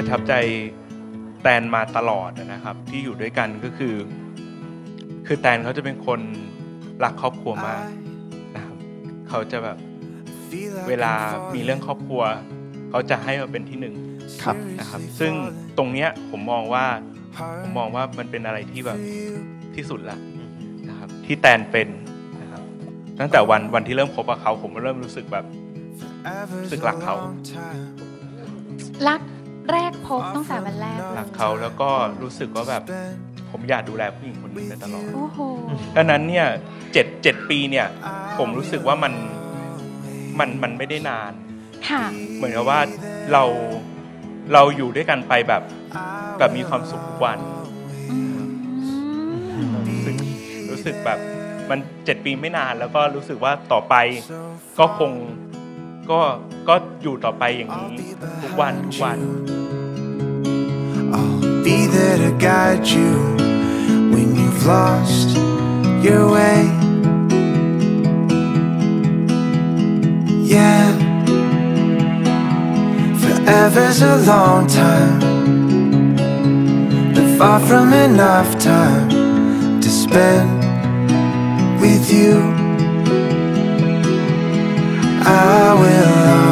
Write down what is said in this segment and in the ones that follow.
ประทับใจแตนมาตลอดนะครับ ที่อยู่ด้วยกันก็คือ คือแตนเขาจะเป็นคนรักครอบครัวมากนะครับเขาจะแบบเวลามีเรื่องครอบครัว เขาจะให้มาเป็นที่หนึ่งครับนะครับ ซึ่งตรงเนี้ยผมมองว่าผมมองว่ามันเป็นอะไรที่แบบที่สุดละนะครับ ที่แตนเป็นนะครับ ตั้งแต่วันวันที่เริ่มคบกับเขา ผมก็เริ่มรู้สึกแบบรู้สึกรักเขารัก แรกพบตั้งแต่วันแรกรักเขาแล้วก็รู้สึกว่าแบบผมอยากดูแลผู้หญิงคนนี้ไปตลอดโอ้โหดังนั้นเนี่ยเจ็ดเจ็ดปีเนี่ย ผมรู้สึกว่ามันมันมันไม่ได้นาน ค่ะ เหมือนกับว่าเราเราอยู่ด้วยกันไปแบบแบบมีความสุขทุกวันอืมรู้สึกรู้สึกแบบมันเจ็ดปีไม่นานแล้วก็รู้สึกว่าต่อไปก็คงก็ก็อยู่ต่อไปอย่างนี้ทุกวันทุกวัน I'll be there to guide you when you've lost your way. Yeah, forever's a long time, but far from enough time to spend with you. I will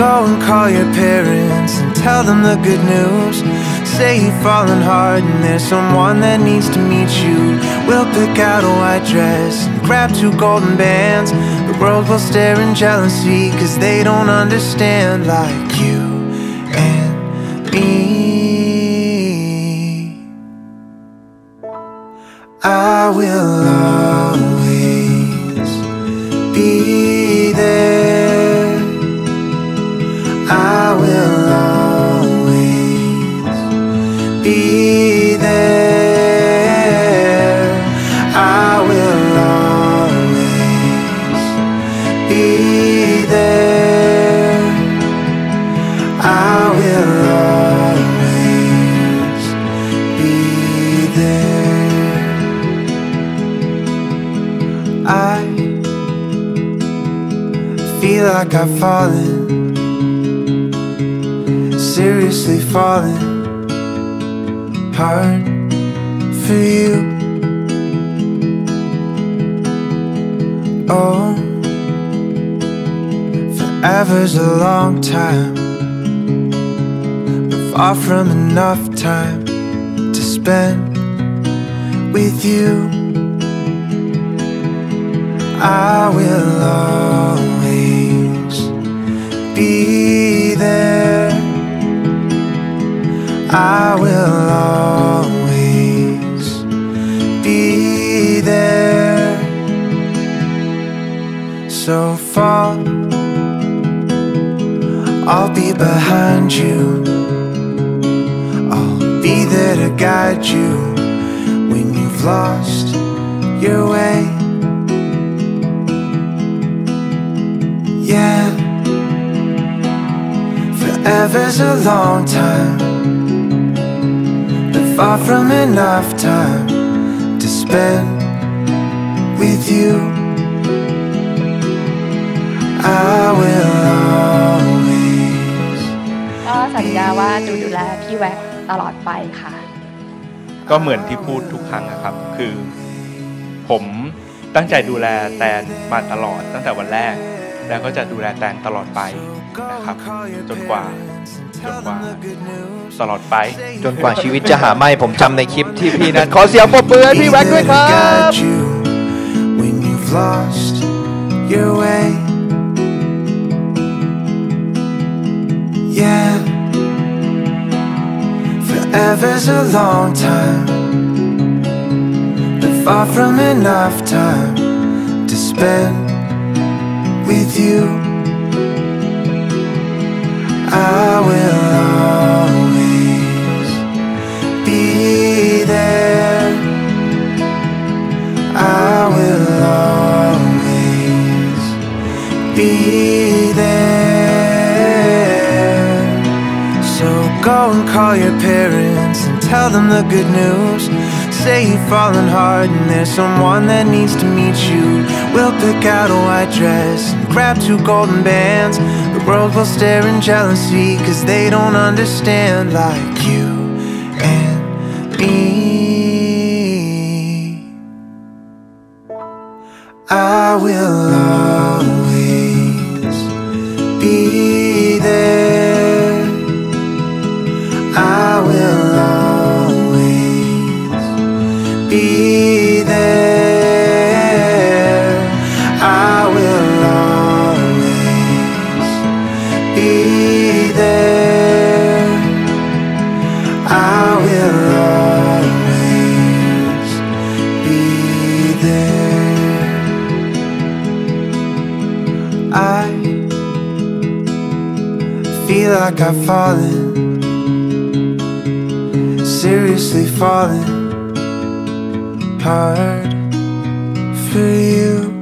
go and call your parents and tell them the good news. Say you've fallen hard and there's someone that needs to meet you. We'll pick out a white dress and grab two golden bands. The world will stare in jealousy cause they don't understand like you and me. I will there. I feel like I've fallen, seriously fallen hard for you. Oh, forever's a long time, but far from enough time to spend with you. I will always be there. I will always be there. So far, I'll be behind you. I'll be there to guide you you've lost your way. Yeah, forever's a long time, but far from enough time to spend with you. I will always ก็สัญญาว่าจะดูแลพี่แว็กตลอดไปค่ะ ก็เหมือนที่พูดทุกครั้งนะครับ คือผมตั้งใจดูแลแตนมาตลอดตั้งแต่วันแรก แล้วก็จะดูแลแตนตลอดไปนะครับ จนกว่าจนกว่าตลอดไป จนกว่าชีวิตจะหาไม่ผมจำในคลิปที่พี่นั้น ขอเสียงปรบมือให้พี่แว็กด้วยครับ guide you when you've lost your way. Forever's a long time, but far from enough time to spend with you. I will always call your parents and tell them the good news. Say you've fallen hard and there's someone that needs to meet you. We'll pick out a white dress and grab two golden bands. The world will stare in jealousy cause they don't understand like you and me. I will always be there. I feel like I've fallen, seriously fallen hard for you.